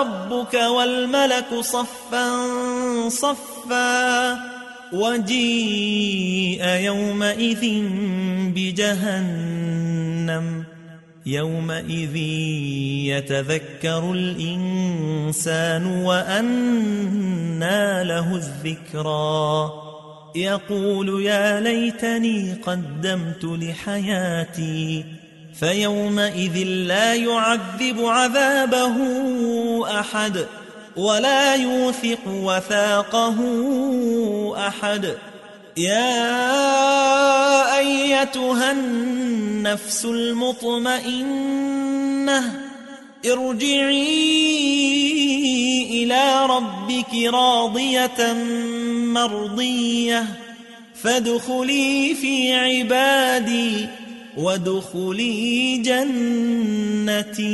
ربك والملك صفا صفا وجيء يومئذ بجهنم. يومئذ يتذكر الإنسان وأنى له الذكرى. يقول يا ليتني قدمت لحياتي فيومئذ لا يعذب عذابه أحد ولا يوثق وثاقه أحد. يا أيتها النفس المطمئنة ارجعي إلى ربك راضية مرضية فادخلي في عبادي وادخلي جنتي.